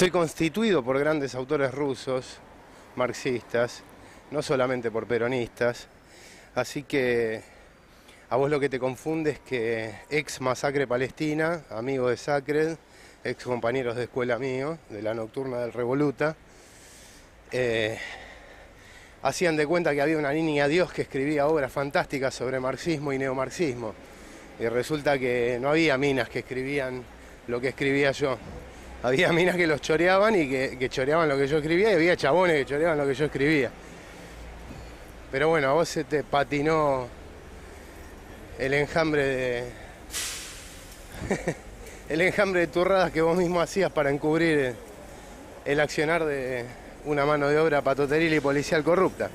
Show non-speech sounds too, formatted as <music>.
Estoy constituido por grandes autores rusos, marxistas, no solamente por peronistas, así que a vos lo que te confunde es que ex masacre palestina, amigo de Sacred, ex compañeros de escuela mío, de la nocturna del Revoluta, eh, hacían de cuenta que había una niña Dios que escribía obras fantásticas sobre marxismo y neomarxismo. Y resulta que no había minas que escribían lo que escribía yo había minas que los choreaban y que, choreaban lo que yo escribía y había chabones que choreaban lo que yo escribía. Pero bueno, a vos se te patinó el enjambre de. <laughs> el enjambre de turradas que vos mismo hacías para encubrir el accionar de una mano de obra patoteril y policial corrupta.